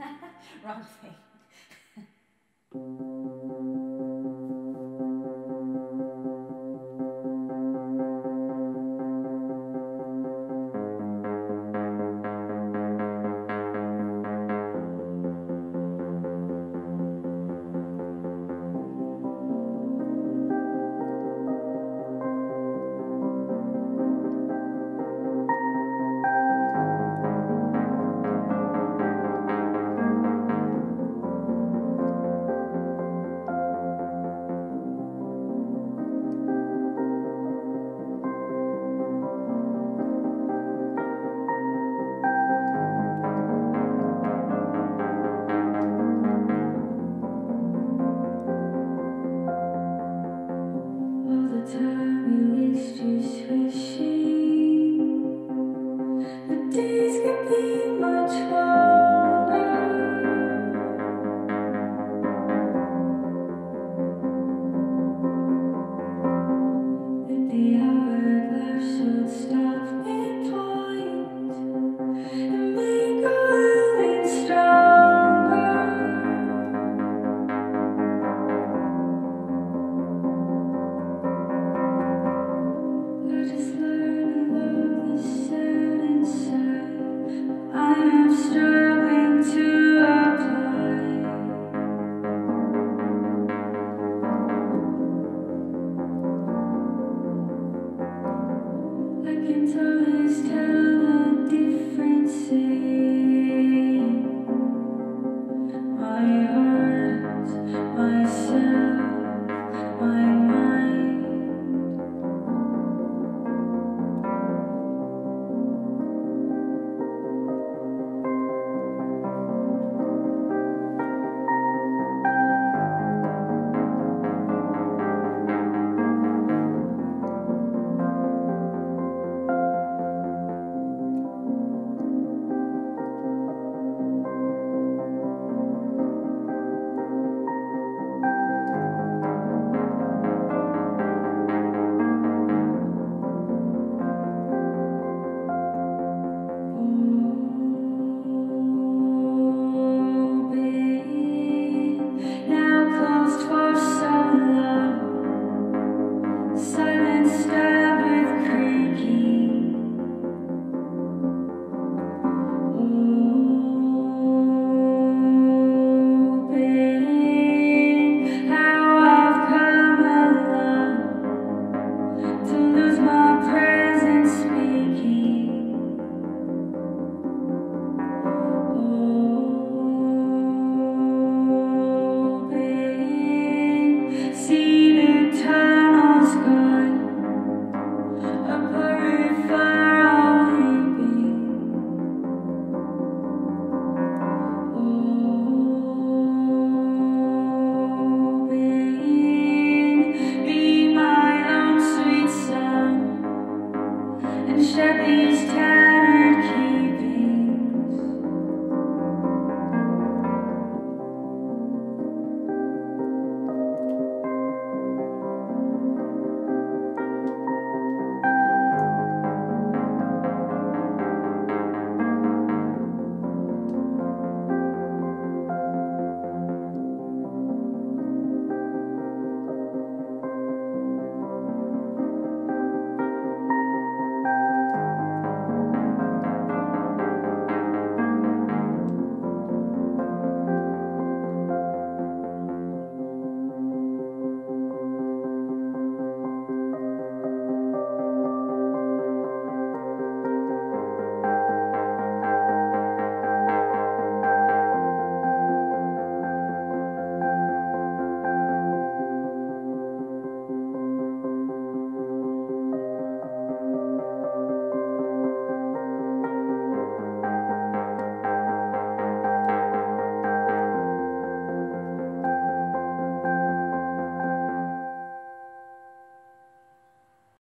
Wrong thing.